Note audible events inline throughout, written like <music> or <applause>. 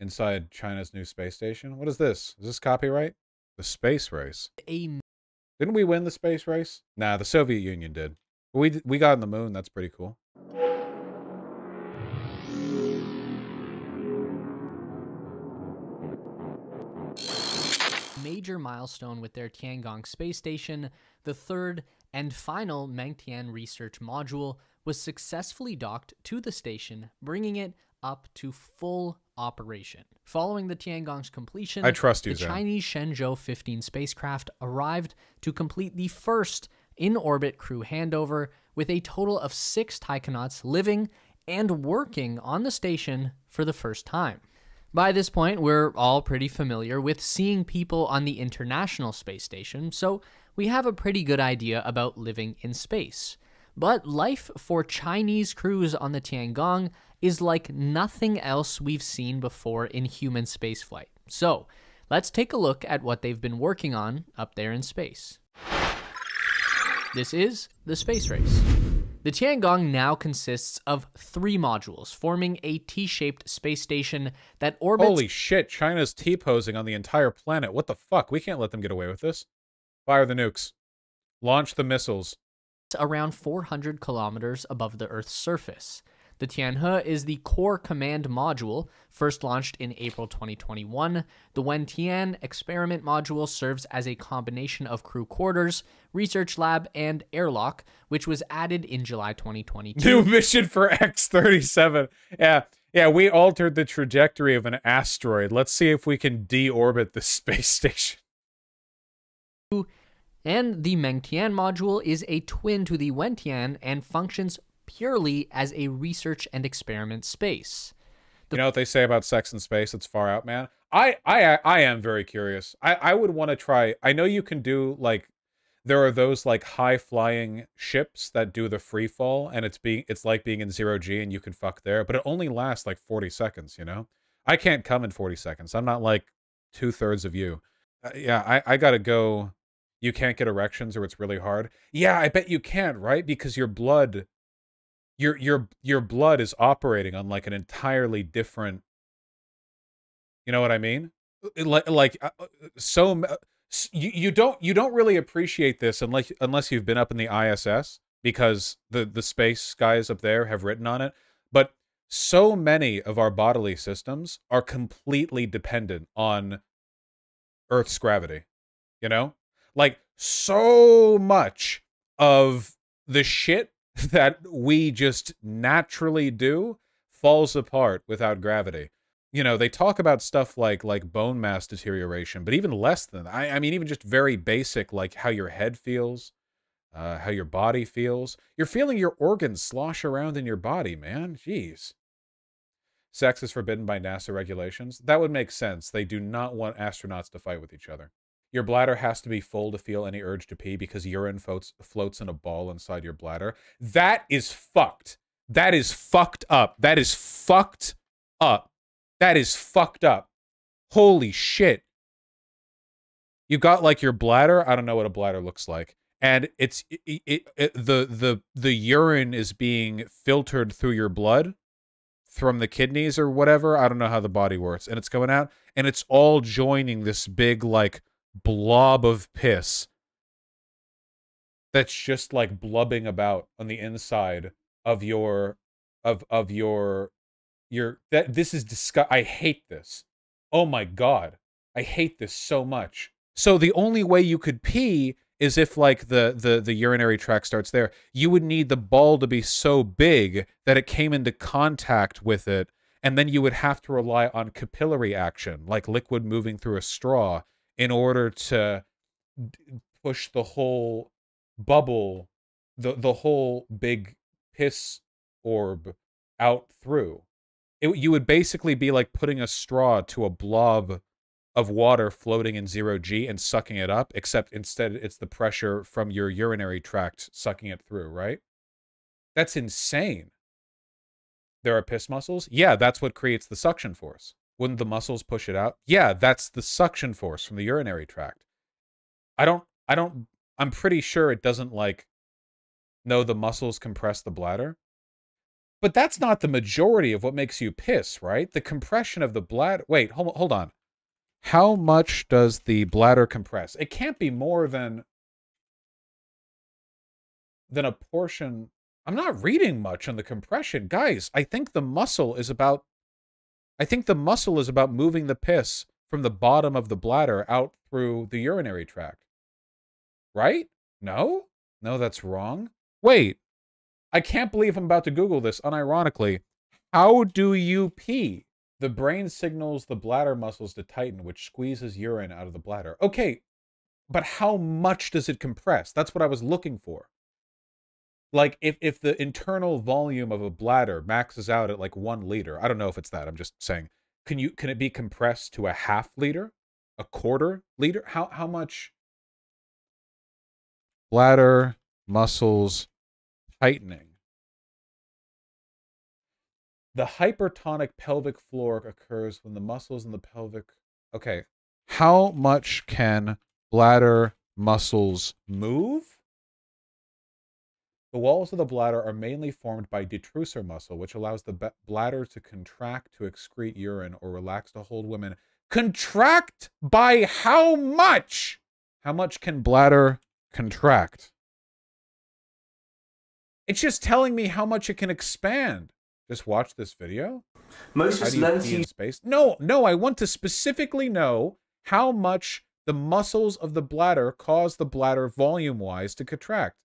inside China's new space station. What is this? Is this copyright? The space race. A Didn't we win the space race? Nah, the Soviet Union did. We we got on the moon. That's pretty cool. major milestone with their Tiangong space station, the third and final Mengtian research module was successfully docked to the station, bringing it up to full operation. Following the Tiangong's completion, I trust you, the Zen. Chinese Shenzhou 15 spacecraft arrived to complete the first in-orbit crew handover with a total of six taikonauts living and working on the station for the first time. By this point, we're all pretty familiar with seeing people on the International Space Station, so we have a pretty good idea about living in space. But life for Chinese crews on the Tiangong is like nothing else we've seen before in human spaceflight. So, let's take a look at what they've been working on up there in space. This is the space race. The Tiangong now consists of three modules, forming a T shaped space station that orbits Holy shit! China's T posing on the entire planet. What the fuck? We can't let them get away with this. Fire the nukes. Launch the missiles. around 400 kilometers above the Earth's surface. The Tianhe is the core command module, first launched in April 2021. The Wentian experiment module serves as a combination of crew quarters, research lab, and airlock, which was added in July 2022. New mission for X37. Yeah. Yeah, we altered the trajectory of an asteroid. Let's see if we can deorbit the <laughs> space station. And the Mengtian module is a twin to the Wentian and functions purely as a research and experiment space. You know what they say about sex in space? It's far out, man. I I I am very curious. I I would want to try. I know you can do like there are those like high flying ships that do the free fall and it's being it's like being in zero G and you can fuck there, but it only lasts like 40 seconds, you know? I can't come in 40 seconds. I'm not like two thirds of you. Uh, yeah, I, I gotta go. You can't get erections or it's really hard. Yeah, I bet you can't, right? Because your blood your your your blood is operating on like an entirely different you know what i mean? Like like uh, uh, so you, you don't you don't really appreciate this unless unless you've been up in the iss because the the space guys up there have written on it but so many of our bodily systems are completely dependent on earth's gravity you know? Like so much of the shit <laughs> that we just naturally do falls apart without gravity. You know, they talk about stuff like like bone mass deterioration, but even less than. I, I mean, even just very basic, like how your head feels, uh, how your body feels. You're feeling your organs slosh around in your body, man. Jeez. Sex is forbidden by NASA regulations. That would make sense. They do not want astronauts to fight with each other. Your bladder has to be full to feel any urge to pee because urine floats, floats in a ball inside your bladder. That is fucked. That is fucked up. That is fucked up. That is fucked up. Holy shit. You got like your bladder. I don't know what a bladder looks like. And it's it, it, it, the the the urine is being filtered through your blood from the kidneys or whatever. I don't know how the body works. And it's going out and it's all joining this big like blob of piss that's just like blubbing about on the inside of your of of your your that this is disgust I hate this. Oh my god. I hate this so much. So the only way you could pee is if like the the the urinary tract starts there. You would need the ball to be so big that it came into contact with it and then you would have to rely on capillary action like liquid moving through a straw in order to push the whole bubble the the whole big piss orb out through. It, you would basically be like putting a straw to a blob of water floating in zero g and sucking it up except instead it's the pressure from your urinary tract sucking it through right? That's insane. There are piss muscles? Yeah that's what creates the suction force wouldn't the muscles push it out yeah that's the suction force from the urinary tract i don't i don't i'm pretty sure it doesn't like no the muscles compress the bladder But that's not the majority of what makes you piss, right? The compression of the bladder. Wait, hold, hold on. How much does the bladder compress? It can't be more than than a portion. I'm not reading much on the compression. Guys, I think the muscle is about I think the muscle is about moving the piss from the bottom of the bladder out through the urinary tract. Right? No? No, that's wrong. Wait. I can't believe I'm about to Google this unironically. How do you pee? The brain signals the bladder muscles to tighten, which squeezes urine out of the bladder. Okay, but how much does it compress? That's what I was looking for. Like, if, if the internal volume of a bladder maxes out at like one liter, I don't know if it's that. I'm just saying, can you can it be compressed to a half liter, a quarter liter? How how much? Bladder muscles tightening. The hypertonic pelvic floor occurs when the muscles in the pelvic. Okay. How much can bladder muscles move? The walls of the bladder are mainly formed by detrusor muscle, which allows the bladder to contract to excrete urine or relax to hold women. Contract by how much? How much can bladder contract? It's just telling me how much it can expand. Just watch this video. Most learn to use space. No, no, I want to specifically know how much the muscles of the bladder cause the bladder volume-wise to contract.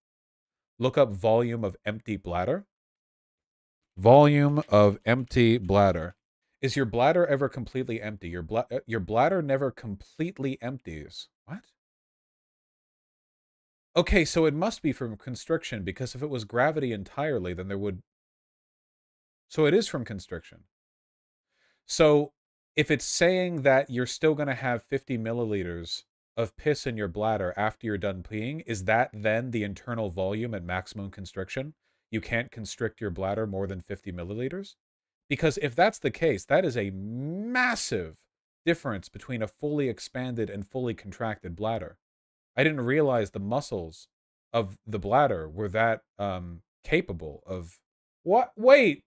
Look up volume of empty bladder. Volume of empty bladder. Is your bladder ever completely empty? Your, uh, your bladder never completely empties. What? Okay, so it must be from constriction, because if it was gravity entirely, then there would... So it is from constriction. So if it's saying that you're still going to have 50 milliliters of piss in your bladder after you're done peeing, is that then the internal volume at maximum constriction? You can't constrict your bladder more than 50 milliliters? Because if that's the case, that is a massive difference between a fully expanded and fully contracted bladder. I didn't realize the muscles of the bladder were that um, capable of what? Wait.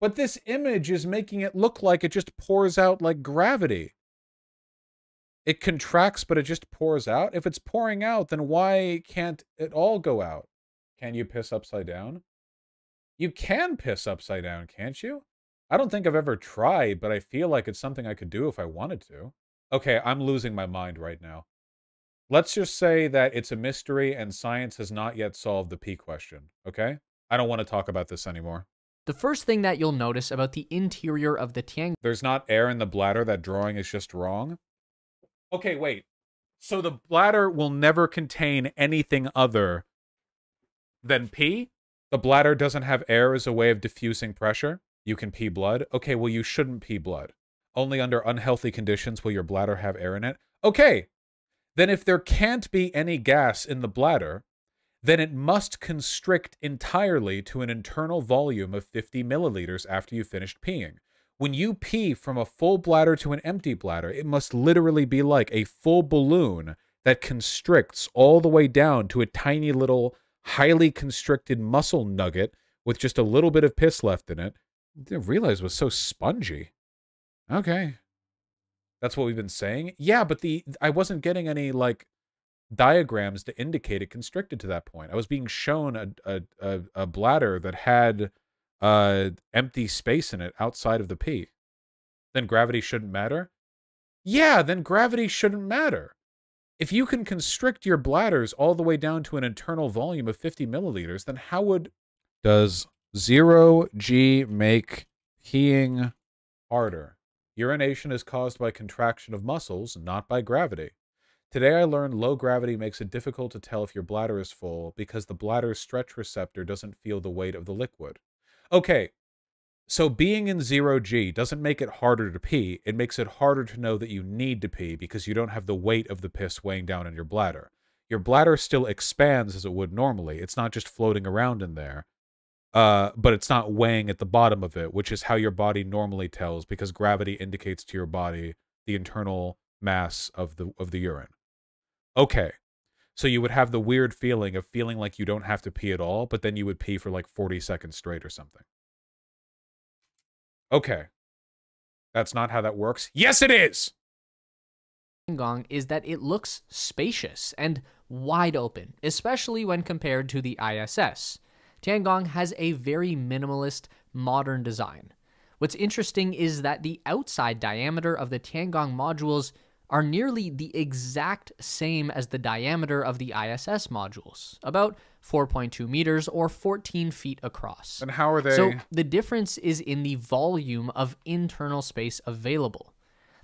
But this image is making it look like it just pours out like gravity. It contracts, but it just pours out. If it's pouring out, then why can't it all go out? Can you piss upside down? You can piss upside down, can't you? I don't think I've ever tried, but I feel like it's something I could do if I wanted to. Okay, I'm losing my mind right now. Let's just say that it's a mystery and science has not yet solved the P question, okay? I don't want to talk about this anymore. The first thing that you'll notice about the interior of the Tiang... There's not air in the bladder, that drawing is just wrong? Okay, wait. So the bladder will never contain anything other than pee? The bladder doesn't have air as a way of diffusing pressure? You can pee blood? Okay, well, you shouldn't pee blood. Only under unhealthy conditions will your bladder have air in it? Okay, then if there can't be any gas in the bladder, then it must constrict entirely to an internal volume of 50 milliliters after you've finished peeing. When you pee from a full bladder to an empty bladder, it must literally be like a full balloon that constricts all the way down to a tiny little, highly constricted muscle nugget with just a little bit of piss left in it. I didn't realize it was so spongy. Okay. That's what we've been saying. Yeah, but the I wasn't getting any like diagrams to indicate it constricted to that point. I was being shown a a, a, a bladder that had uh, empty space in it outside of the P, then gravity shouldn't matter? Yeah, then gravity shouldn't matter. If you can constrict your bladders all the way down to an internal volume of 50 milliliters, then how would... Does zero G make peeing harder? Urination is caused by contraction of muscles, not by gravity. Today I learned low gravity makes it difficult to tell if your bladder is full because the bladder's stretch receptor doesn't feel the weight of the liquid. Okay, so being in zero G doesn't make it harder to pee. It makes it harder to know that you need to pee because you don't have the weight of the piss weighing down on your bladder. Your bladder still expands as it would normally. It's not just floating around in there. Uh, but it's not weighing at the bottom of it, which is how your body normally tells because gravity indicates to your body the internal mass of the of the urine. Okay. So you would have the weird feeling of feeling like you don't have to pee at all, but then you would pee for like 40 seconds straight or something. Okay. That's not how that works. Yes, it is! Tiangong is that it looks spacious and wide open, especially when compared to the ISS. Tiangong has a very minimalist, modern design. What's interesting is that the outside diameter of the Tiangong modules are nearly the exact same as the diameter of the ISS modules, about 4.2 meters or 14 feet across. And how are they? So the difference is in the volume of internal space available.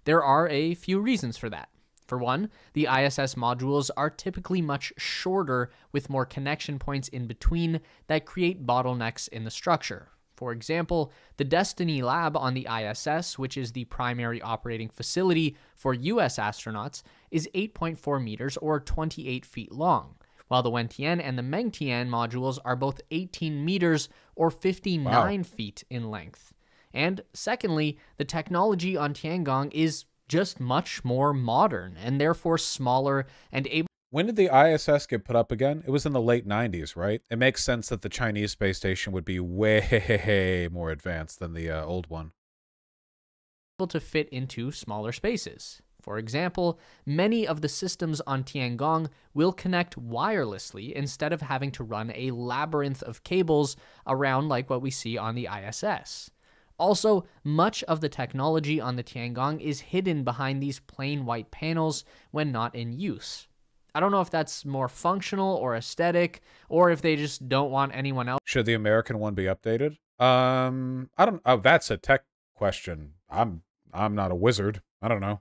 There are a few reasons for that. For one, the ISS modules are typically much shorter with more connection points in between that create bottlenecks in the structure. For example, the Destiny Lab on the ISS, which is the primary operating facility for US astronauts, is 8.4 meters or 28 feet long, while the Wentian and the Mengtian modules are both 18 meters or 59 wow. feet in length. And secondly, the technology on Tiangong is just much more modern and therefore smaller and able when did the ISS get put up again? It was in the late 90s, right? It makes sense that the Chinese space station would be <laughs> way more advanced than the uh, old one. Able to fit into smaller spaces. For example, many of the systems on Tiangong will connect wirelessly instead of having to run a labyrinth of cables around like what we see on the ISS. Also, much of the technology on the Tiangong is hidden behind these plain white panels when not in use. I don't know if that's more functional or aesthetic, or if they just don't want anyone else. Should the American one be updated? Um, I don't. Oh, that's a tech question. I'm I'm not a wizard. I don't know.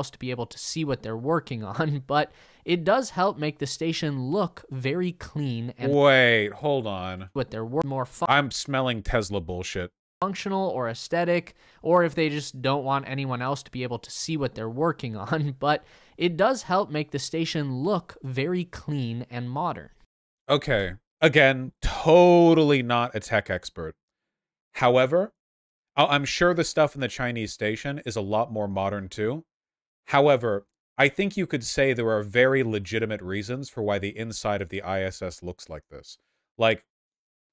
To be able to see what they're working on, <laughs> but it does help make the station look very clean. And wait, hold on. What they're more fun. I'm smelling Tesla bullshit functional or aesthetic, or if they just don't want anyone else to be able to see what they're working on, <laughs> but it does help make the station look very clean and modern. Okay. Again, totally not a tech expert. However, I'm sure the stuff in the Chinese station is a lot more modern too. However, I think you could say there are very legitimate reasons for why the inside of the ISS looks like this. Like,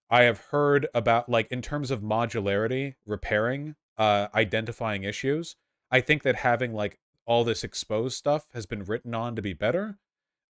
I have heard about like in terms of modularity, repairing, uh, identifying issues. I think that having like all this exposed stuff has been written on to be better.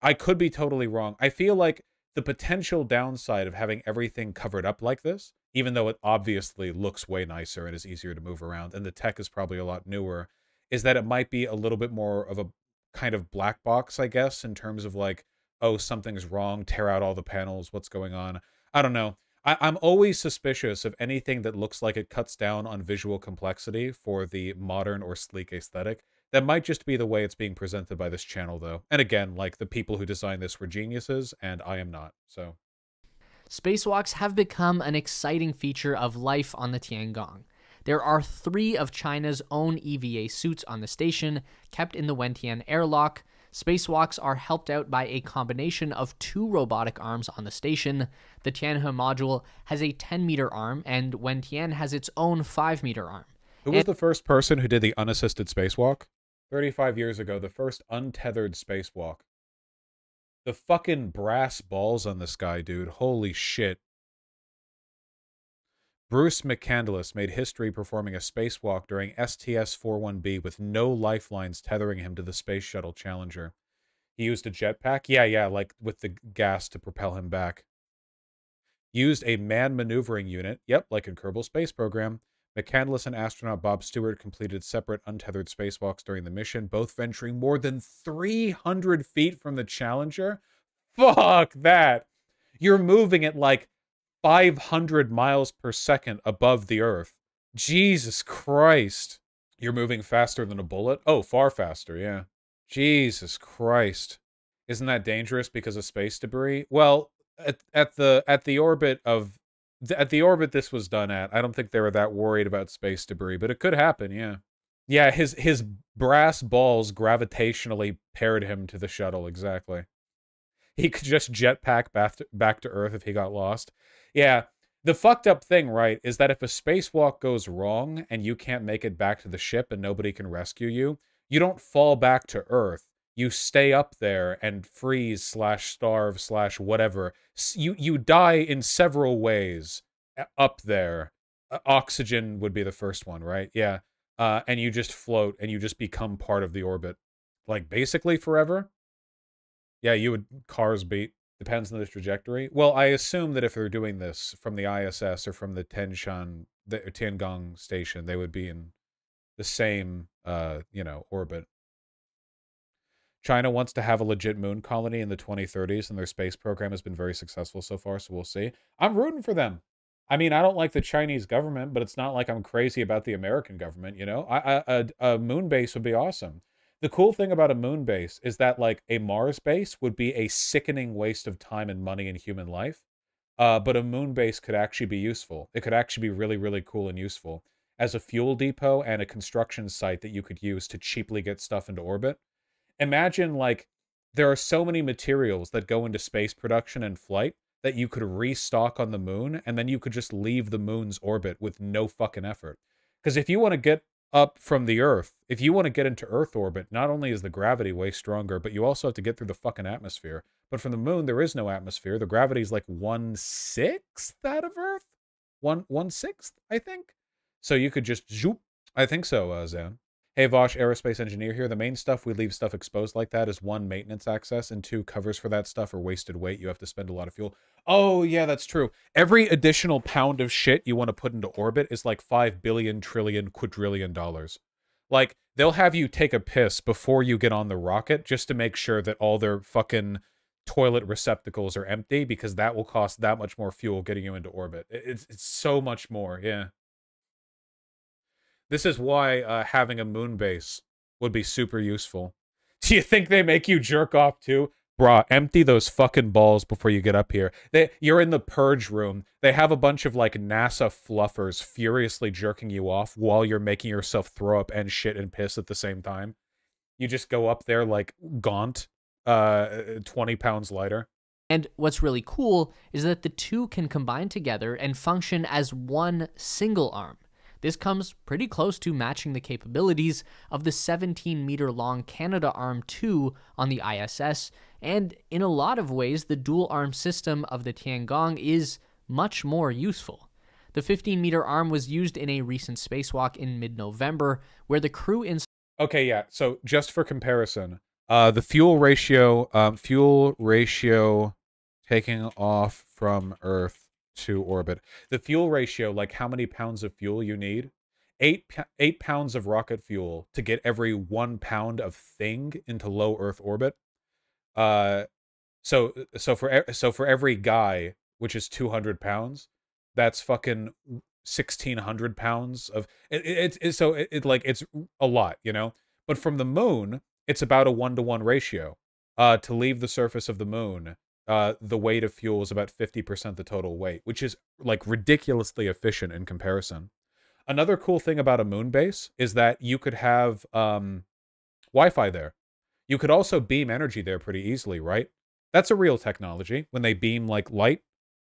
I could be totally wrong. I feel like the potential downside of having everything covered up like this, even though it obviously looks way nicer and is easier to move around, and the tech is probably a lot newer, is that it might be a little bit more of a kind of black box, I guess, in terms of like, oh, something's wrong, tear out all the panels, what's going on. I don't know. I, I'm always suspicious of anything that looks like it cuts down on visual complexity for the modern or sleek aesthetic. That might just be the way it's being presented by this channel, though. And again, like the people who designed this were geniuses, and I am not, so. Spacewalks have become an exciting feature of life on the Tiangong. There are three of China's own EVA suits on the station, kept in the Wentian airlock, Spacewalks are helped out by a combination of two robotic arms on the station. The Tianhe module has a 10 meter arm, and Wentian has its own 5 meter arm. Who was and- the first person who did the unassisted spacewalk? 35 years ago, the first untethered spacewalk. The fucking brass balls on this guy, dude. Holy shit. Bruce McCandless made history performing a spacewalk during STS-41B with no lifelines tethering him to the Space Shuttle Challenger. He used a jetpack? Yeah, yeah, like with the gas to propel him back. Used a manned maneuvering unit? Yep, like in Kerbal Space Program. McCandless and astronaut Bob Stewart completed separate untethered spacewalks during the mission, both venturing more than 300 feet from the Challenger. Fuck that! You're moving at like 500 miles per second above the Earth. Jesus Christ. You're moving faster than a bullet? Oh, far faster, yeah. Jesus Christ. Isn't that dangerous because of space debris? Well, at, at the at the orbit of at the orbit this was done at, I don't think they were that worried about space debris, but it could happen, yeah. Yeah, his his brass balls gravitationally paired him to the shuttle exactly. He could just jetpack back to, back to Earth if he got lost. Yeah. The fucked up thing, right, is that if a spacewalk goes wrong and you can't make it back to the ship and nobody can rescue you, you don't fall back to Earth. You stay up there and freeze slash starve slash whatever. You you die in several ways uh, up there. Uh, oxygen would be the first one, right? Yeah. Uh, and you just float and you just become part of the orbit, like basically forever. Yeah, you would cars beat. Depends on the trajectory. Well, I assume that if they're doing this from the ISS or from the Tianshan, the Tiangong station, they would be in the same, uh, you know, orbit. China wants to have a legit moon colony in the 2030s, and their space program has been very successful so far, so we'll see. I'm rooting for them. I mean, I don't like the Chinese government, but it's not like I'm crazy about the American government, you know? I, I, a, a moon base would be awesome. The cool thing about a moon base is that, like, a Mars base would be a sickening waste of time and money and human life. Uh, but a moon base could actually be useful. It could actually be really, really cool and useful as a fuel depot and a construction site that you could use to cheaply get stuff into orbit imagine like there are so many materials that go into space production and flight that you could restock on the moon and then you could just leave the moon's orbit with no fucking effort. Because if you want to get up from the Earth, if you want to get into Earth orbit, not only is the gravity way stronger, but you also have to get through the fucking atmosphere. But from the moon, there is no atmosphere. The gravity is like one sixth that of Earth, one one sixth, I think. So you could just zoop. I think so, uh, Zan. Hey Vaush, aerospace engineer here. The main stuff we leave stuff exposed like that is one, maintenance access, and two, covers for that stuff are wasted weight. You have to spend a lot of fuel. Oh, yeah, that's true. Every additional pound of shit you want to put into orbit is like 5 billion, trillion, quadrillion dollars. Like, they'll have you take a piss before you get on the rocket just to make sure that all their fucking toilet receptacles are empty because that will cost that much more fuel getting you into orbit. It's, it's so much more, yeah. This is why uh, having a moon base would be super useful. <laughs> Do you think they make you jerk off too? Bruh, empty those fucking balls before you get up here. They, you're in the purge room. They have a bunch of like NASA fluffers furiously jerking you off while you're making yourself throw up and shit and piss at the same time. You just go up there like gaunt, uh, 20 pounds lighter. And what's really cool is that the two can combine together and function as one single arm. This comes pretty close to matching the capabilities of the 17 meter long Canadarm 2 on the ISS, and in a lot of ways, the dual arm system of the Tiangong is much more useful. The 15 meter arm was used in a recent spacewalk in mid November, where the crew in. Okay, yeah. So just for comparison, uh, the fuel ratio, um, fuel ratio taking off from Earth to orbit. The fuel ratio, like how many pounds of fuel you need, eight eight pounds of rocket fuel to get every one pound of thing into low Earth orbit. Uh, so so for so for every guy, which is two hundred pounds, that's fucking sixteen hundred pounds of it. It's it, so it, it like it's a lot, you know. But from the moon, it's about a one to one ratio. Uh, to leave the surface of the moon uh, the weight of fuel is about 50% the total weight, which is like ridiculously efficient in comparison. Another cool thing about a moon base is that you could have um, Wi Fi there. You could also beam energy there pretty easily, right? That's a real technology. When they beam like light,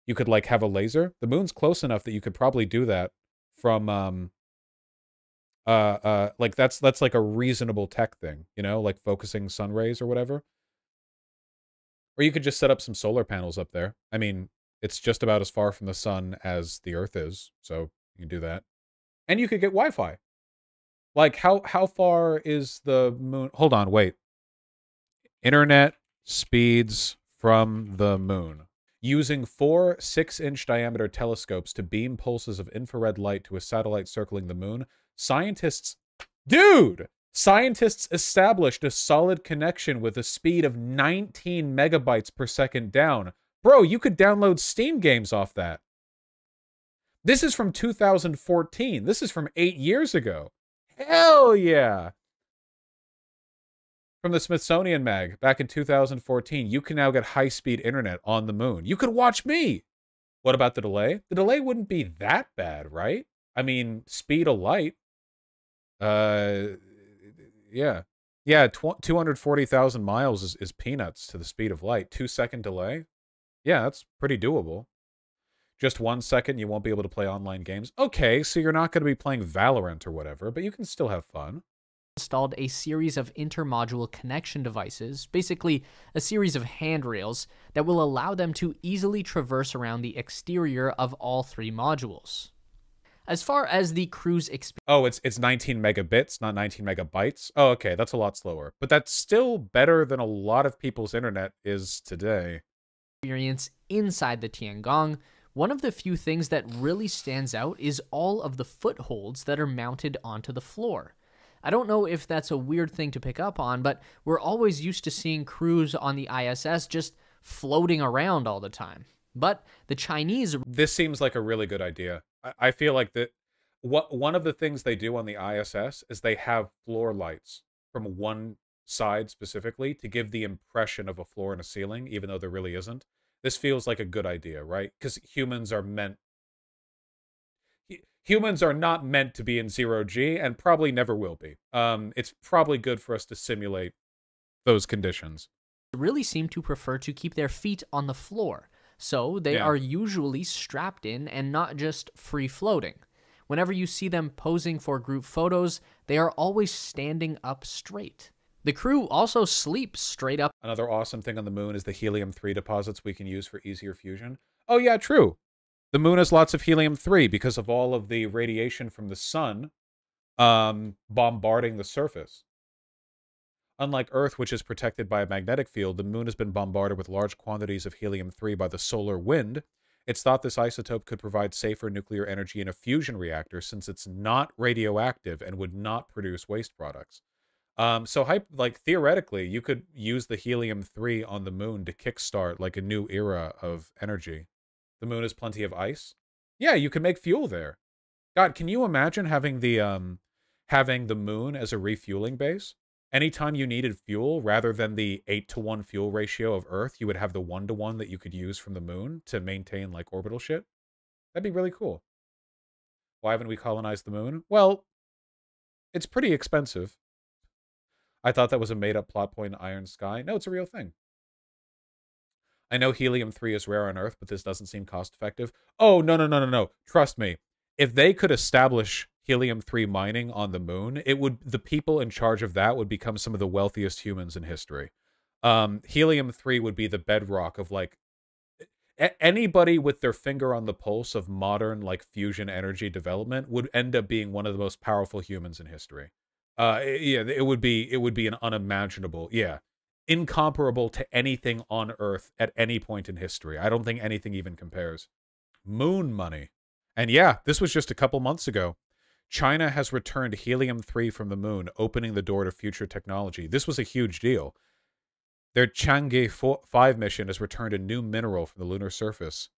you could like have a laser. The moon's close enough that you could probably do that from um uh uh like that's that's like a reasonable tech thing, you know, like focusing sun rays or whatever. Or you could just set up some solar panels up there. I mean, it's just about as far from the sun as the Earth is, so you can do that. And you could get Wi-Fi. Like how how far is the moon? Hold on, wait. Internet speeds from the moon. Using four six inch diameter telescopes to beam pulses of infrared light to a satellite circling the moon, scientists. Dude! Scientists established a solid connection with a speed of 19 megabytes per second down. Bro, you could download Steam games off that. This is from 2014. This is from eight years ago. Hell yeah. From the Smithsonian Mag back in 2014, you can now get high speed internet on the moon. You could watch me. What about the delay? The delay wouldn't be that bad, right? I mean, speed of light. Uh, yeah. Yeah, tw- 240,000 miles is, is peanuts to the speed of light. Two second delay. Yeah, that's pretty doable. Just one second, you won't be able to play online games. Okay, so you're not going to be playing Valorant or whatever, but you can still have fun. installed a series of intermodule connection devices, basically a series of handrails that will allow them to easily traverse around the exterior of all three modules. As far as the cruise experience. Oh, it's it's 19 megabits, not 19 megabytes. Oh, okay, that's a lot slower. But that's still better than a lot of people's internet is today. Experience inside the Tiangong, one of the few things that really stands out is all of the footholds that are mounted onto the floor. I don't know if that's a weird thing to pick up on, but we're always used to seeing crews on the ISS just floating around all the time. But the Chinese. This seems like a really good idea. I feel like that what one of the things they do on the ISS is they have floor lights from one side specifically to give the impression of a floor and a ceiling, even though there really isn't. This feels like a good idea, right? Because humans are meant humans are not meant to be in zero G and probably never will be. Um, it's probably good for us to simulate those conditions. Really seem to prefer to keep their feet on the floor so they yeah. are usually strapped in and not just free floating. Whenever you see them posing for group photos, they are always standing up straight. The crew also sleeps straight up. Another awesome thing on the moon is the helium 3 deposits we can use for easier fusion. Oh, yeah, true. The moon has lots of helium 3 because of all of the radiation from the sun um, bombarding the surface. Unlike Earth, which is protected by a magnetic field, the moon has been bombarded with large quantities of helium 3 by the solar wind. It's thought this isotope could provide safer nuclear energy in a fusion reactor since it's not radioactive and would not produce waste products. Um, so, like theoretically, you could use the helium 3 on the moon to kickstart like a new era of energy. The moon has plenty of ice. Yeah, you can make fuel there. God, can you imagine having the um having the moon as a refueling base? Anytime you needed fuel, rather than the 8 to 1 fuel ratio of Earth, you would have the 1 to 1 that you could use from the moon to maintain like orbital shit. That'd be really cool. Why haven't we colonized the moon? Well, it's pretty expensive. I thought that was a made up plot point in Iron Sky. No, it's a real thing. I know helium 3 is rare on Earth, but this doesn't seem cost effective. Oh, no, no, no, no, no. Trust me. If they could establish helium 3 mining on the moon, it would the people in charge of that would become some of the wealthiest humans in history. Um, helium 3 would be the bedrock of like anybody with their finger on the pulse of modern like fusion energy development would end up being one of the most powerful humans in history. Uh, yeah, it would be it would be an unimaginable, yeah, incomparable to anything on Earth at any point in history. I don't think anything even compares. Moon money. And yeah, this was just a couple months ago. China has returned helium 3 from the moon, opening the door to future technology. This was a huge deal. Their Chang'e 5 mission has returned a new mineral from the lunar surface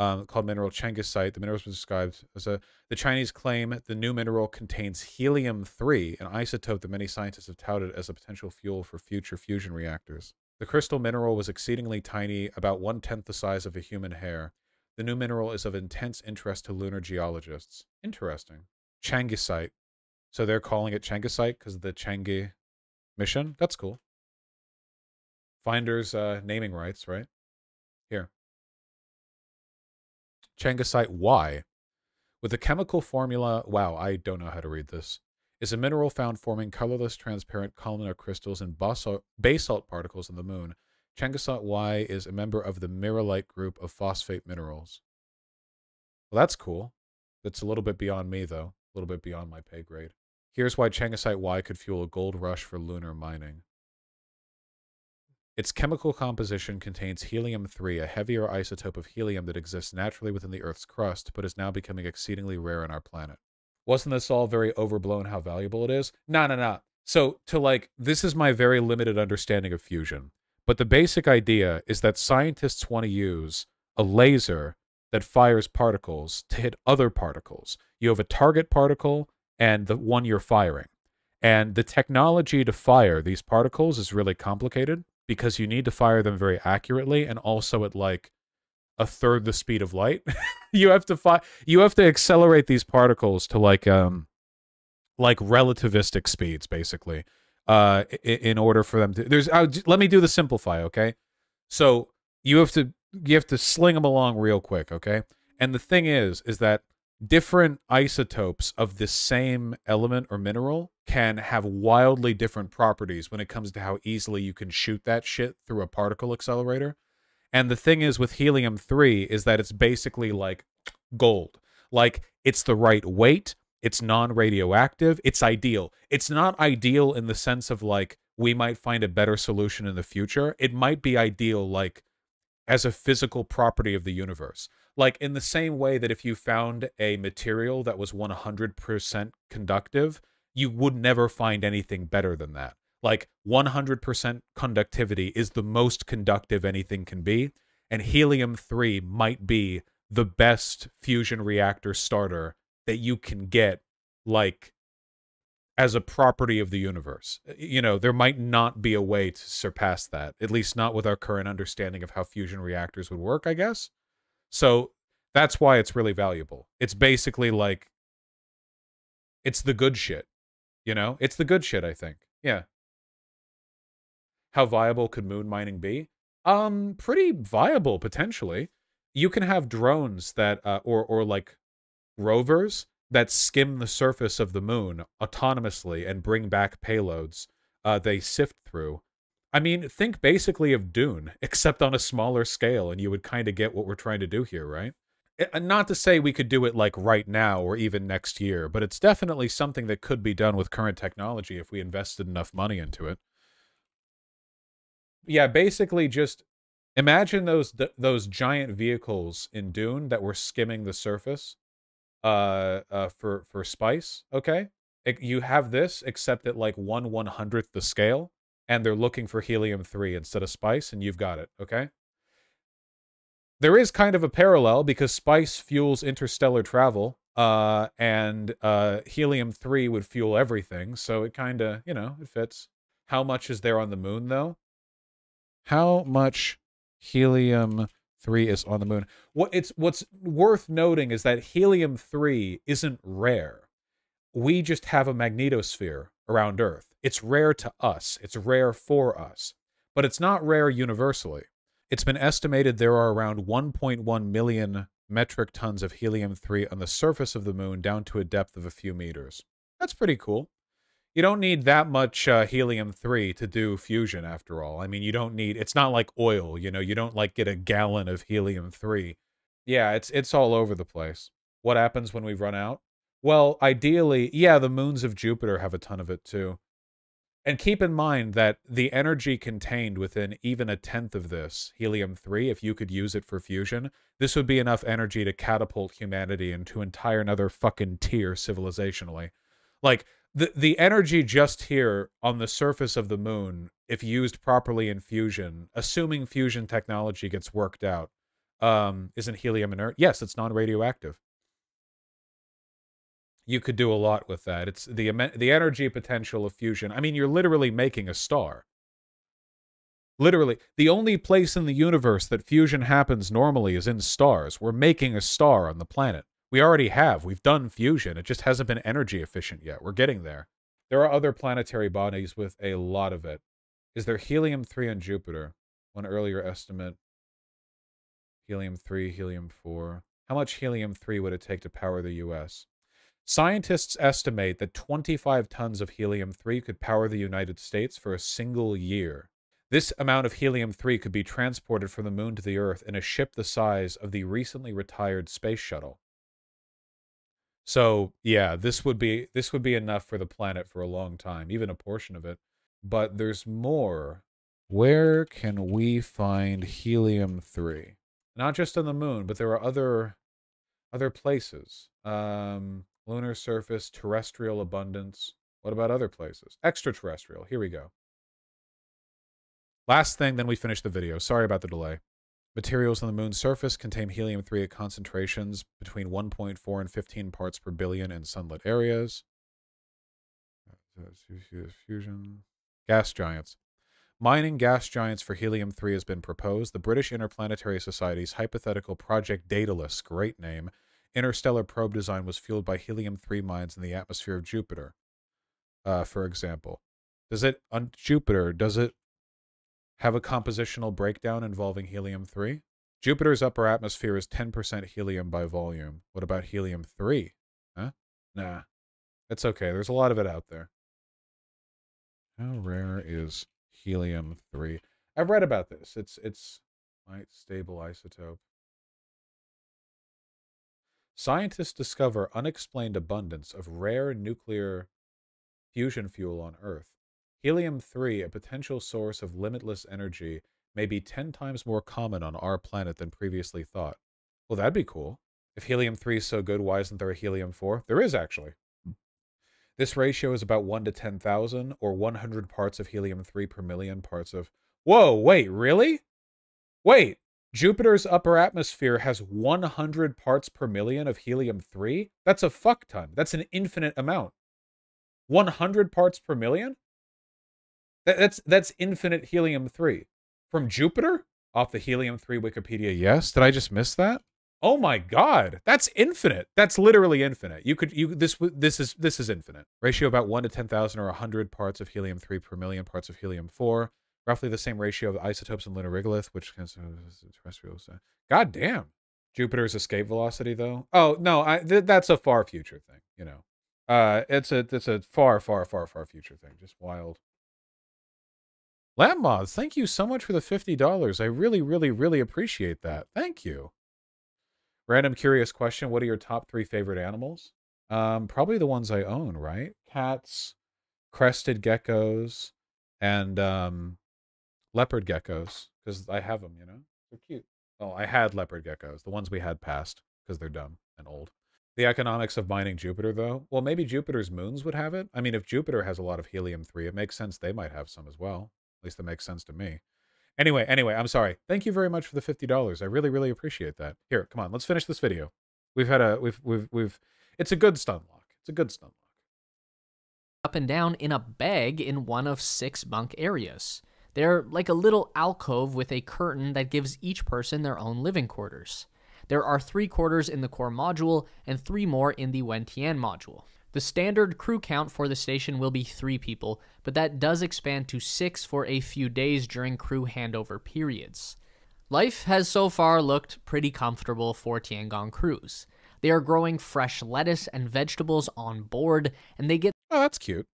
um, called mineral Chang'esite. The mineral was described as a. The Chinese claim the new mineral contains helium 3, an isotope that many scientists have touted as a potential fuel for future fusion reactors. The crystal mineral was exceedingly tiny, about one tenth the size of a human hair. The new mineral is of intense interest to lunar geologists. Interesting. Chang'esite. So they're calling it Chang'esite because of the Chang'e mission. That's cool. Finder's uh, naming rights, right? Here. Chang'esite Y. With a chemical formula, wow, I don't know how to read this, is a mineral found forming colorless, transparent columnar crystals and basalt, basalt particles on the moon. Chang'esite Y is a member of the merrillite group of phosphate minerals. Well, that's cool. That's a little bit beyond me, though a little bit beyond my pay grade. Here's why Chang'esite Y could fuel a gold rush for lunar mining. Its chemical composition contains helium 3, a heavier isotope of helium that exists naturally within the Earth's crust, but is now becoming exceedingly rare on our planet. Wasn't this all very overblown how valuable it is? No, no, no. So, to like, this is my very limited understanding of fusion. But the basic idea is that scientists want to use a laser that fires particles to hit other particles. You have a target particle and the one you're firing. And the technology to fire these particles is really complicated because you need to fire them very accurately and also at like a third the speed of light. <laughs> you have to fi- you have to accelerate these particles to like um like relativistic speeds basically uh in, order for them to there's uh, let me do the simplify, okay? So you have to you have to sling them along real quick, okay? And the thing is, is that different isotopes of the same element or mineral can have wildly different properties when it comes to how easily you can shoot that shit through a particle accelerator. And the thing is with helium 3 is that it's basically like gold. Like it's the right weight, it's non-radioactive, it's ideal. It's not ideal in the sense of like we might find a better solution in the future. It might be ideal like as a physical property of the universe. Like in the same way that if you found a material that was 100% conductive, you would never find anything better than that. Like 100% conductivity is the most conductive anything can be, and helium 3 might be the best fusion reactor starter that you can get like as a property of the universe. You know, there might not be a way to surpass that, at least not with our current understanding of how fusion reactors would work, I guess. So that's why it's really valuable. It's basically like it's the good shit. You know? It's the good shit, I think. Yeah. How viable could moon mining be? Um, pretty viable potentially. You can have drones that uh, or or like rovers that skim the surface of the moon autonomously and bring back payloads uh, they sift through. I mean, think basically of Dune, <laughs> except on a smaller scale, and you would kind of get what we're trying to do here, right? Not to say we could do it like right now or even next year, but it's definitely something that could be done with current technology if we invested enough money into it. Yeah, basically just imagine those those giant vehicles in Dune that were skimming the surface uh, uh, for for spice. Okay, it, you have this except at like one one hundredth the scale, and they're looking for helium three instead of spice, and you've got it. Okay. There is kind of a parallel because spice fuels interstellar travel, uh, and uh, helium three would fuel everything, so it kind of you know it fits. How much is there on the moon though? How much helium 3 is on the moon. What it's what's worth noting is that helium 3 isn't rare. We just have a magnetosphere around Earth. It's rare to us. It's rare for us. But it's not rare universally. It's been estimated there are around 1.1 million metric tons of helium 3 on the surface of the moon down to a depth of a few meters. That's pretty cool you don't need that much uh, helium 3 to do fusion after all. I mean you don't need it's not like oil you know you don't like get a gallon of helium 3 yeah it's it's all over the place. What happens when we run out? Well ideally yeah the moons of jupiter have a ton of it too. And keep in mind that the energy contained within even a tenth of this helium 3 if you could use it for fusion this would be enough energy to catapult humanity into entire another fucking tier civilizationally. Like the the energy just here on the surface of the moon, if used properly in fusion, assuming fusion technology gets worked out, um, isn't helium inert? Yes, it's non-radioactive. You could do a lot with that. It's the the energy potential of fusion. I mean, you're literally making a star. Literally, the only place in the universe that fusion happens normally is in stars. We're making a star on the planet. We already have. We've done fusion. It just hasn't been energy efficient yet. We're getting there. There are other planetary bodies with a lot of it. Is there helium 3 on Jupiter? One earlier estimate. Helium 3, helium 4. How much helium 3 would it take to power the US? Scientists estimate that 25 tons of helium 3 could power the United States for a single year. This amount of helium 3 could be transported from the moon to the Earth in a ship the size of the recently retired space shuttle. So yeah, this would be this would be enough for the planet for a long time, even a portion of it. But there's more. Where can we find helium three? Not just on the moon, but there are other other places. Um, lunar surface, terrestrial abundance. What about other places? Extraterrestrial. Here we go. Last thing, then we finish the video. Sorry about the delay. Materials on the moon's surface contain helium-3 at concentrations between 1.4 and 15 parts per billion in sunlit areas. Fusion. Gas giants. Mining gas giants for helium-3 has been proposed. The British Interplanetary Society's hypothetical Project Daedalus, great name, interstellar probe design was fueled by helium-3 mines in the atmosphere of Jupiter. Uh, for example, does it on Jupiter? Does it have a compositional breakdown involving helium 3? Jupiter's upper atmosphere is 10% helium by volume. What about helium 3? Huh? Nah. It's okay. There's a lot of it out there. How rare is helium 3? I've read about this. It's it's light stable isotope. Scientists discover unexplained abundance of rare nuclear fusion fuel on Earth. Helium 3, a potential source of limitless energy, may be 10 times more common on our planet than previously thought. Well, that'd be cool. If helium 3 is so good, why isn't there a helium 4? There is actually. Hmm. This ratio is about 1 to 10,000 or 100 parts of helium 3 per million parts of. Whoa, wait, really? Wait, Jupiter's upper atmosphere has 100 parts per million of helium 3? That's a fuck ton. That's an infinite amount. 100 parts per million? That's that's infinite helium 3. From Jupiter? Off the helium 3 Wikipedia. Yes. Did I just miss that? Oh my god. That's infinite. That's literally infinite. You could you this this is this is infinite. Ratio about 1 to 10,000 or 100 parts of helium 3 per million parts of helium 4. Roughly the same ratio of isotopes in lunar regolith, which can terrestrials. God damn. Jupiter's escape velocity though. Oh, no, I th- that's a far future thing, you know. Uh, it's a it's a far, far, far, far future thing. Just wild. Lamp thank you so much for the fifty dollars. I really, really, really appreciate that. Thank you. Random curious question: What are your top three favorite animals? Um, probably the ones I own, right? Cats, crested geckos, and um, leopard geckos because I have them. You know, they're cute. Oh, I had leopard geckos. The ones we had passed because they're dumb and old. The economics of mining Jupiter, though? Well, maybe Jupiter's moons would have it. I mean, if Jupiter has a lot of helium-3, it makes sense they might have some as well. At least it makes sense to me. Anyway, anyway, I'm sorry. Thank you very much for the $50. I really, really appreciate that. Here, come on, let's finish this video. We've had a, we've, we've, we've, it's a good stun lock. It's a good stun lock. Up and down in a bag in one of six bunk areas. They're like a little alcove with a curtain that gives each person their own living quarters. There are three quarters in the core module and three more in the Wentian module. The standard crew count for the station will be three people, but that does expand to six for a few days during crew handover periods. Life has so far looked pretty comfortable for Tiangong crews. They are growing fresh lettuce and vegetables on board, and they get oh, that's cute.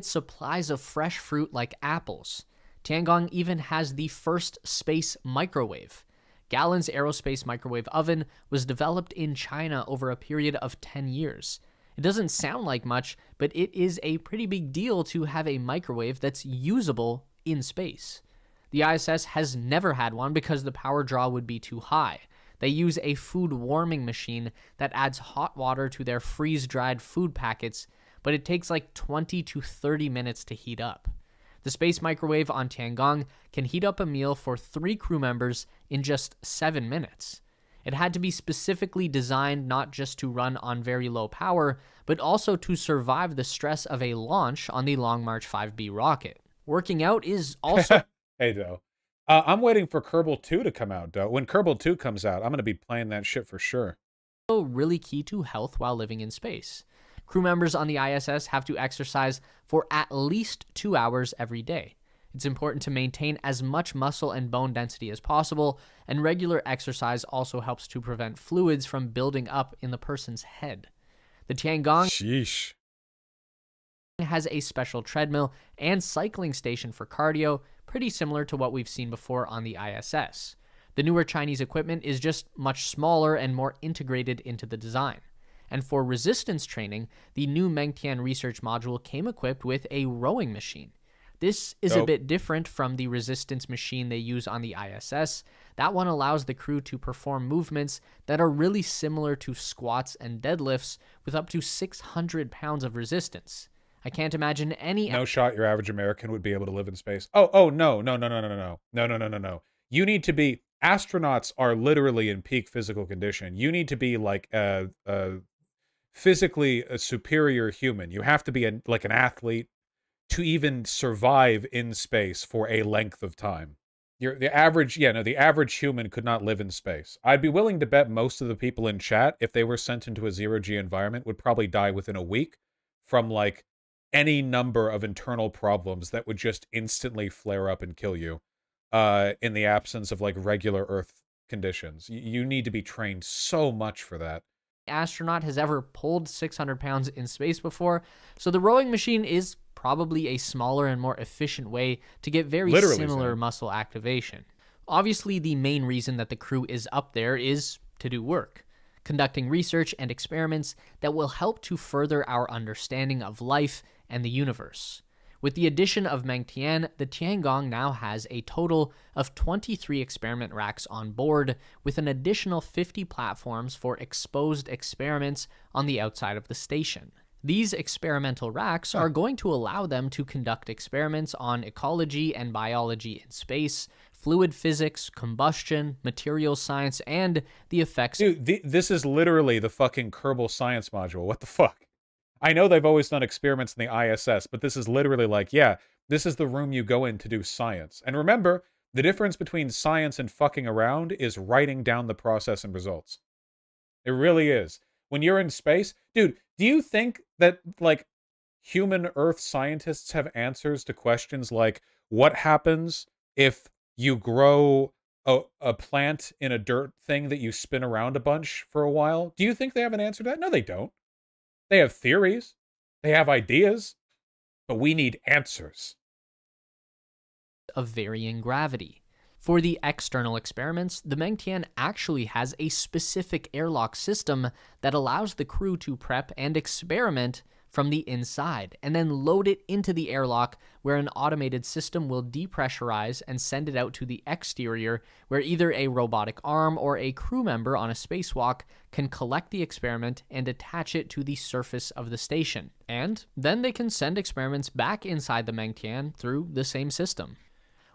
Supplies of fresh fruit like apples. Tiangong even has the first space microwave. Galanz aerospace microwave oven was developed in China over a period of 10 years. It doesn't sound like much, but it is a pretty big deal to have a microwave that's usable in space. The ISS has never had one because the power draw would be too high. They use a food warming machine that adds hot water to their freeze dried food packets, but it takes like 20 to 30 minutes to heat up. The space microwave on Tiangong can heat up a meal for three crew members in just seven minutes. It had to be specifically designed not just to run on very low power, but also to survive the stress of a launch on the Long March 5B rocket. Working out is <laughs> also. hey, though. Uh, I'm waiting for Kerbal 2 to come out, though. When Kerbal 2 comes out, I'm going to be playing that shit for sure. Really key to health while living in space. Crew members on the ISS have to exercise for at least two hours every day. It's important to maintain as much muscle and bone density as possible, and regular exercise also helps to prevent fluids from building up in the person's head. The Tiangong Sheesh. has a special treadmill and cycling station for cardio, pretty similar to what we've seen before on the ISS. The newer Chinese equipment is just much smaller and more integrated into the design. And for resistance training, the new Mengtian research module came equipped with a rowing machine. This is nope. a bit different from the resistance machine they use on the ISS. That one allows the crew to perform movements that are really similar to squats and deadlifts with up to 600 pounds of resistance. I can't imagine any. No shot your average American would be able to live in space. Oh, oh, no, no, no, no, no, no, no, no, no, no, no, no. You need to be. Astronauts are literally in peak physical condition. You need to be like a, a physically a superior human. You have to be a, like an athlete to even survive in space for a length of time. You're, the average, yeah, no, the average human could not live in space. I'd be willing to bet most of the people in chat, if they were sent into a zero G environment, would probably die within a week from like any number of internal problems that would just instantly flare up and kill you uh, in the absence of like regular Earth conditions. You need to be trained so much for that. Astronaut has ever pulled 600 pounds in space before, so the rowing machine is probably a smaller and more efficient way to get very Literally similar so. muscle activation. Obviously, the main reason that the crew is up there is to do work, conducting research and experiments that will help to further our understanding of life and the universe. With the addition of Mengtian, the Tiangong now has a total of 23 experiment racks on board, with an additional 50 platforms for exposed experiments on the outside of the station. These experimental racks are going to allow them to conduct experiments on ecology and biology in space, fluid physics, combustion, material science, and the effects. Dude, the, this is literally the fucking Kerbal Science module. What the fuck? I know they've always done experiments in the ISS, but this is literally like, yeah, this is the room you go in to do science. And remember, the difference between science and fucking around is writing down the process and results. It really is. When you're in space, dude, do you think that like human earth scientists have answers to questions like what happens if you grow a, a plant in a dirt thing that you spin around a bunch for a while? Do you think they have an answer to that? No, they don't. They have theories, they have ideas, but we need answers. Of varying gravity. For the external experiments, the Mengtian actually has a specific airlock system that allows the crew to prep and experiment from the inside and then load it into the airlock where an automated system will depressurize and send it out to the exterior where either a robotic arm or a crew member on a spacewalk can collect the experiment and attach it to the surface of the station. And then they can send experiments back inside the Mengtian through the same system.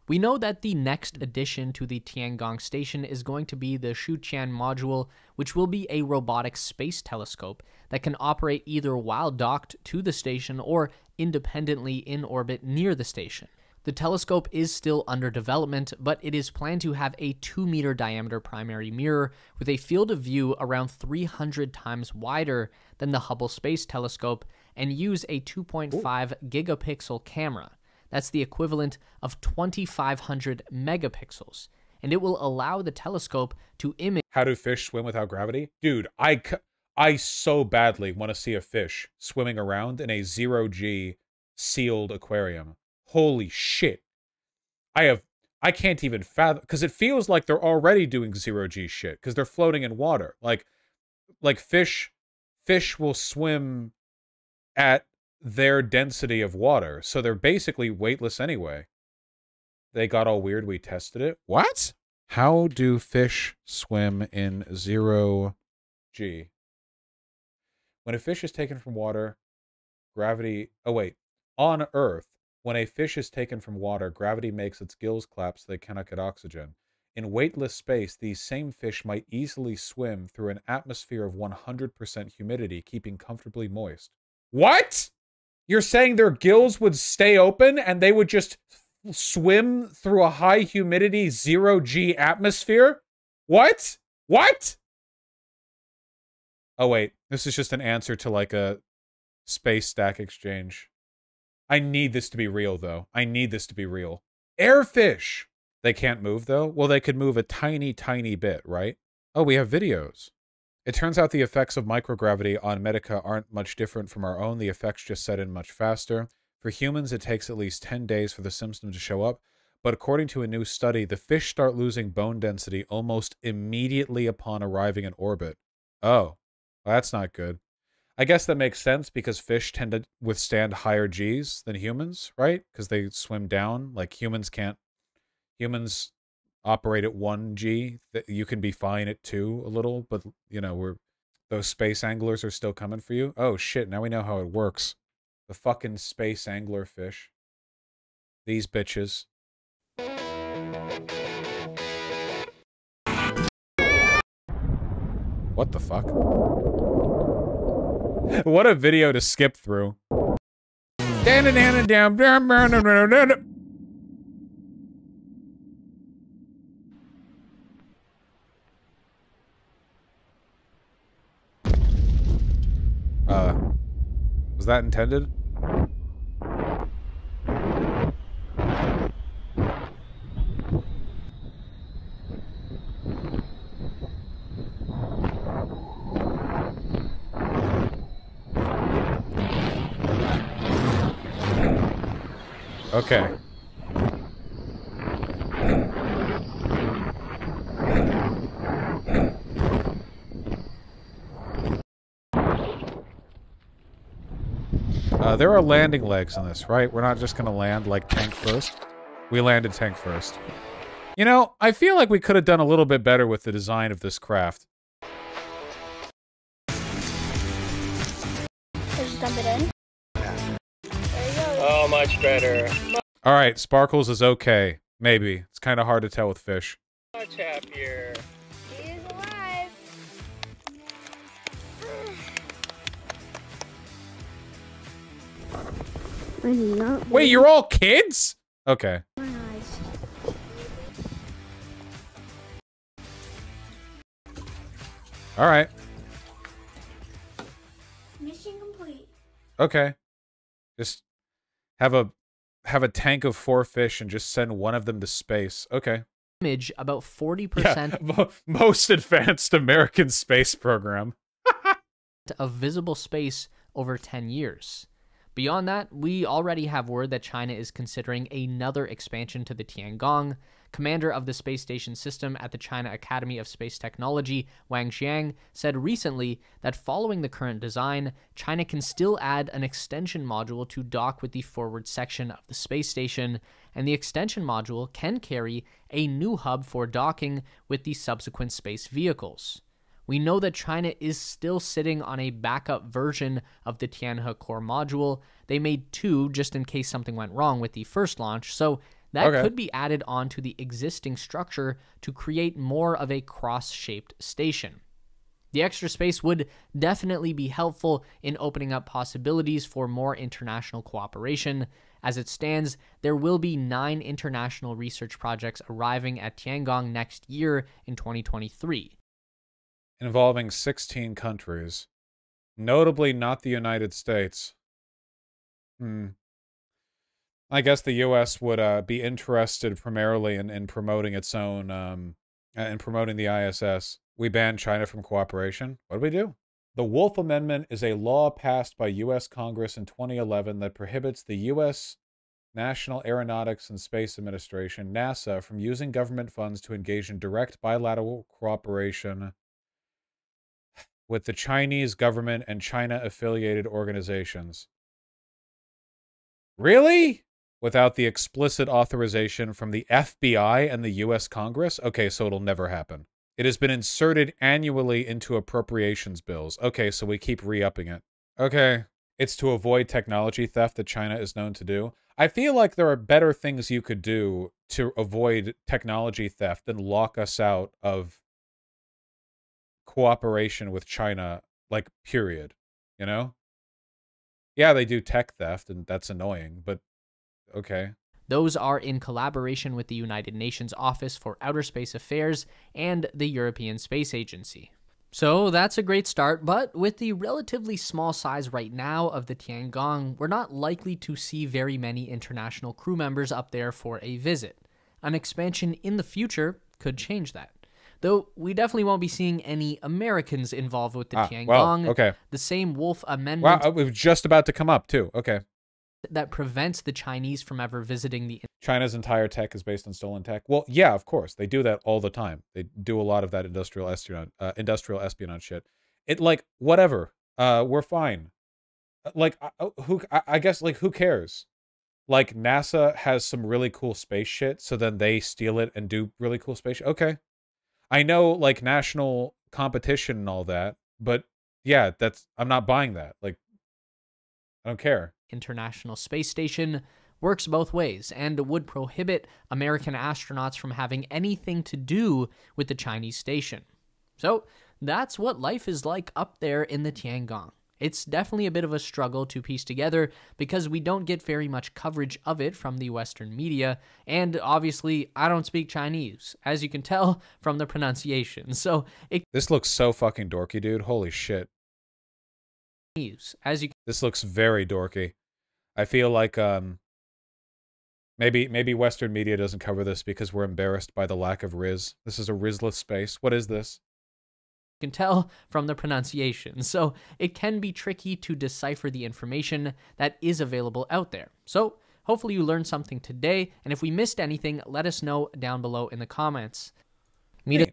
We know that the next addition to the Tiangong station is going to be the Shuqian module, which will be a robotic space telescope that can operate either while docked to the station or independently in orbit near the station. The telescope is still under development, but it is planned to have a 2 meter diameter primary mirror with a field of view around 300 times wider than the Hubble Space Telescope and use a 2.5 gigapixel camera. That's the equivalent of 2,500 megapixels. And it will allow the telescope to image. How do fish swim without gravity? Dude, I, I so badly want to see a fish swimming around in a zero G sealed aquarium. Holy shit. I have I can't even fathom because it feels like they're already doing zero G shit because they're floating in water. Like like fish fish will swim at their density of water. So they're basically weightless anyway. They got all weird. We tested it. What? How do fish swim in zero G? When a fish is taken from water, gravity. Oh, wait. On Earth, when a fish is taken from water, gravity makes its gills clap so they cannot get oxygen. In weightless space, these same fish might easily swim through an atmosphere of 100% humidity, keeping comfortably moist. What? You're saying their gills would stay open and they would just swim through a high humidity zero G atmosphere? What? What? Oh, wait. This is just an answer to like a space stack exchange. I need this to be real, though. I need this to be real. Airfish! They can't move, though? Well, they could move a tiny, tiny bit, right? Oh, we have videos. It turns out the effects of microgravity on Medaka aren't much different from our own. The effects just set in much faster. For humans, it takes at least 10 days for the symptoms to show up, but according to a new study, the fish start losing bone density almost immediately upon arriving in orbit. Oh, well, that's not good. I guess that makes sense because fish tend to withstand higher Gs than humans, right? Because they swim down. Like humans can't. Humans operate at 1G, that you can be fine at 2 a little, but you know, we're those space anglers are still coming for you. Oh shit, now we know how it works. The fucking space angler fish. These bitches. What the fuck? what a video to skip through. Uh, was that intended? Okay. Uh, there are landing legs in this, right? We're not just gonna land like tank first. We landed tank first. You know, I feel like we could have done a little bit better with the design of this craft. Just dump it in. Oh, much better. All right, Sparkles is okay. Maybe. It's kind of hard to tell with fish. Much happier. I'm not Wait, you're all kids? Okay. All right. Mission complete. Okay. Just have a have a tank of four fish and just send one of them to space. Okay. Image about 40% Yeah, <laughs> mo- most advanced American space program. <laughs> of visible space over 10 years. Beyond that, we already have word that China is considering another expansion to the Tiangong. Commander of the space station system at the China Academy of Space Technology, Wang Xiang, said recently that following the current design, China can still add an extension module to dock with the forward section of the space station, and the extension module can carry a new hub for docking with the subsequent space vehicles. We know that China is still sitting on a backup version of the Tianhe core module. They made two just in case something went wrong with the first launch, so that Okay. could be added onto the existing structure to create more of a cross shaped station. The extra space would definitely be helpful in opening up possibilities for more international cooperation. As it stands, there will be nine international research projects arriving at Tiangong next year in 2023. Involving 16 countries. Notably not the United States. Hmm. I guess the US would uh, be interested primarily in, in promoting its own um uh, in promoting the ISS. We banned China from cooperation. What do we do? The Wolf Amendment is a law passed by US Congress in 2011 that prohibits the US National Aeronautics and Space Administration, NASA, from using government funds to engage in direct bilateral cooperation with the Chinese government and China affiliated organizations. Really? Without the explicit authorization from the FBI and the US Congress? Okay, so it'll never happen. It has been inserted annually into appropriations bills. Okay, so we keep re upping it. Okay. It's to avoid technology theft that China is known to do. I feel like there are better things you could do to avoid technology theft than lock us out of cooperation with China, like, period. You know? Yeah, they do tech theft, and that's annoying, but okay. Those are in collaboration with the United Nations Office for Outer Space Affairs and the European Space Agency. So that's a great start, but with the relatively small size right now of the Tiangong, we're not likely to see very many international crew members up there for a visit. An expansion in the future could change that. Though we definitely won't be seeing any Americans involved with the Ah, Tiangong. well, okay. The same Wolf Wow, Amendment it was just about to come up, too. Okay. that prevents the Chinese from ever visiting the China's entire tech is based on stolen tech. Well, yeah, of course. They do that all the time. They do a lot of that industrial espionage, uh, industrial espionage shit. It like whatever. Uh, we're fine. Uh, Like I- uh, who? I, I guess like who cares? Like NASA has some really cool space shit, so then they steal it and do really cool space. Shit. Okay, I know like national competition and all that, but yeah, that's I'm not buying that. Like, I don't care. International Space Station works both ways and would prohibit American astronauts from having anything to do with the Chinese station. So that's what life is like up there in the Tiangong. It's definitely a bit of a struggle to piece together because we don't get very much coverage of it from the Western media, and obviously, I don't speak Chinese, as you can tell <laughs> from the pronunciation. So it This looks so fucking dorky, dude. Holy shit. as you This looks very dorky. I feel like um maybe maybe Western media doesn't cover this because we're embarrassed by the lack of Riz. This is a Rizless space. What is this? Can tell from the pronunciation, so it can be tricky to decipher the information that is available out there. So, Hopefully, you learned something today, and if we missed anything, let us know down below in the comments. Meet us.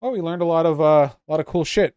Well, we learned a lot of uh, a lot of cool shit.